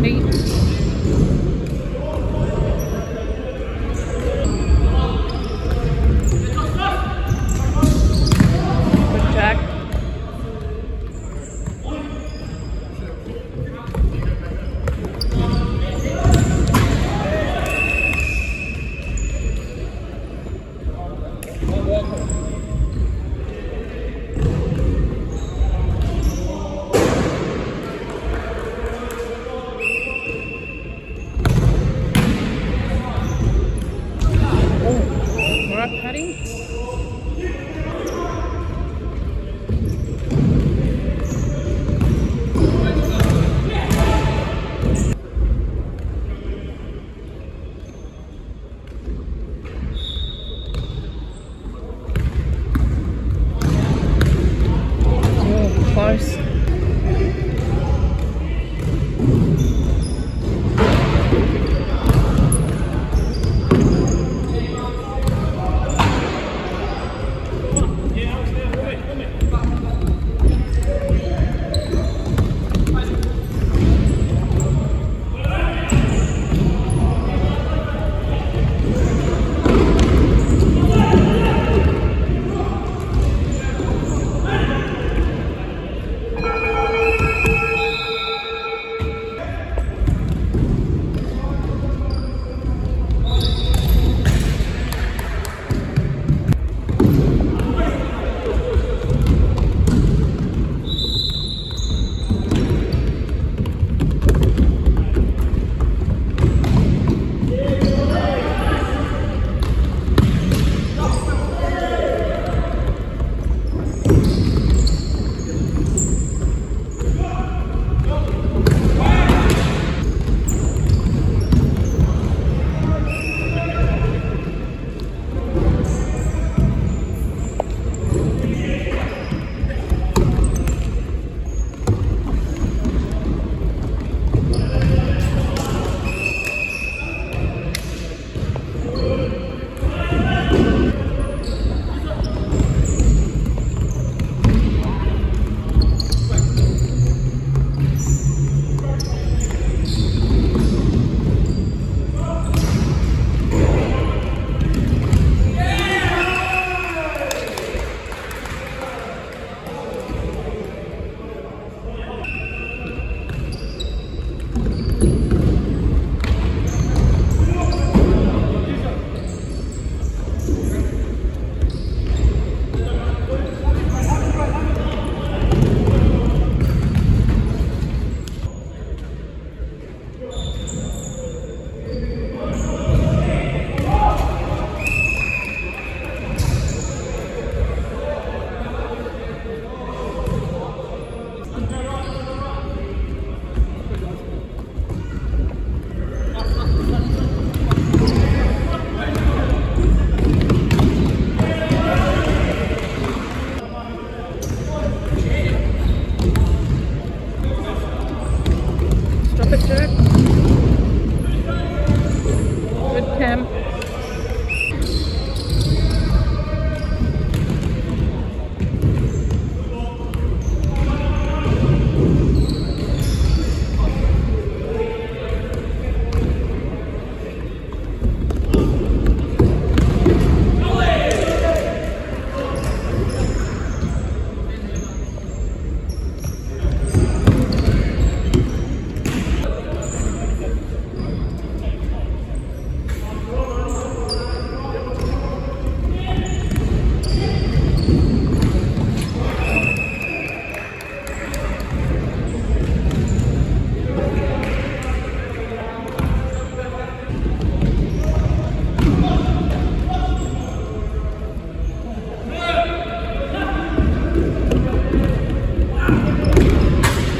Nice More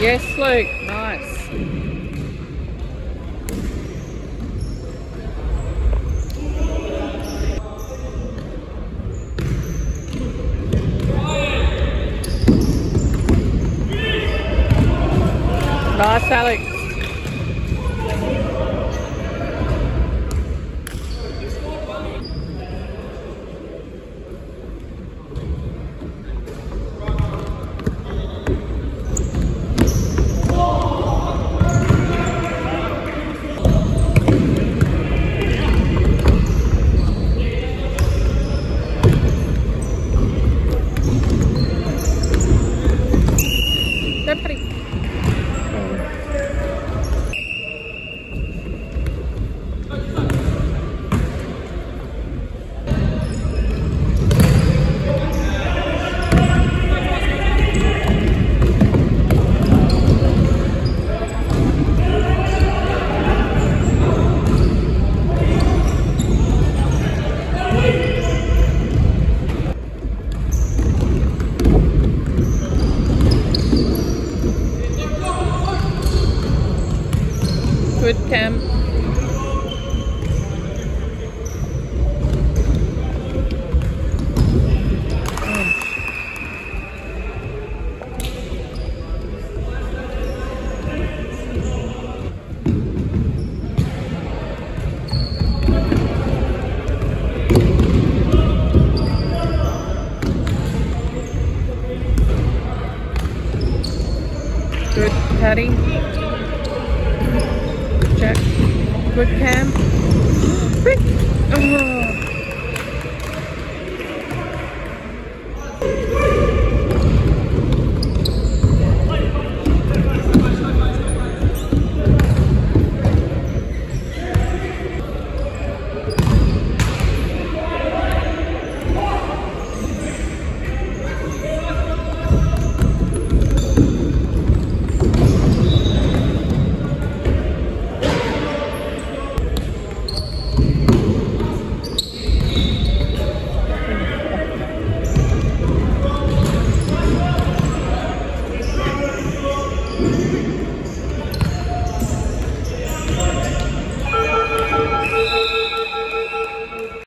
Yes, Luke. Nice. Nice, Alex. Good Cam. Good Patty. Jack. Good Cam. Quick. Oh.